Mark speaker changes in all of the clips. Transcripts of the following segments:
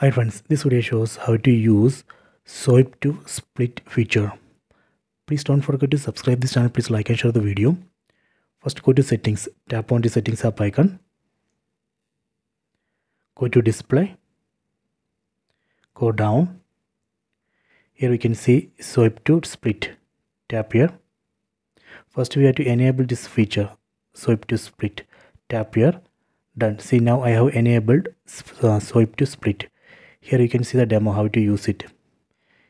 Speaker 1: Hi friends, this video shows how to use swipe to split feature. Please don't forget to subscribe this channel. Please like and share the video. First go to settings. Tap on the settings app icon. Go to display. Go down. Here we can see swipe to split. Tap here. First we have to enable this feature. Swipe to split. Tap here. Done. See now I have enabled uh, swipe to split here you can see the demo how to use it.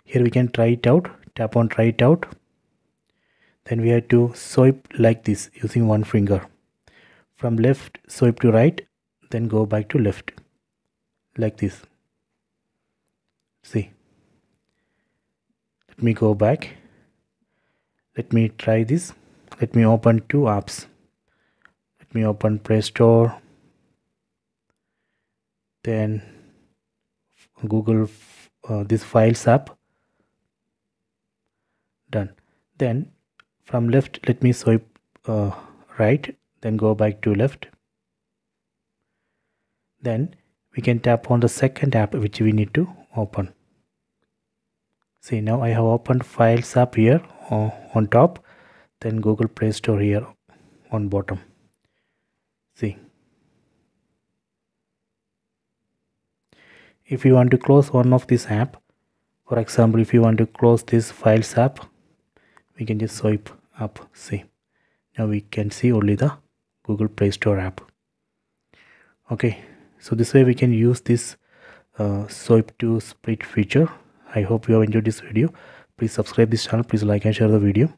Speaker 1: Here we can try it out. Tap on try it out. Then we have to swipe like this using one finger. From left swipe to right then go back to left. Like this. See? Let me go back. Let me try this. Let me open two apps. Let me open play store. Then google uh, this files app. Done. Then from left let me swipe uh, right then go back to left. Then we can tap on the second app which we need to open. See now i have opened files app here uh, on top then google play store here on bottom. See if you want to close one of this app for example if you want to close this files app we can just swipe up see. Now we can see only the google play store app. Okay so this way we can use this uh, swipe to split feature. I hope you have enjoyed this video. Please subscribe this channel. Please like and share the video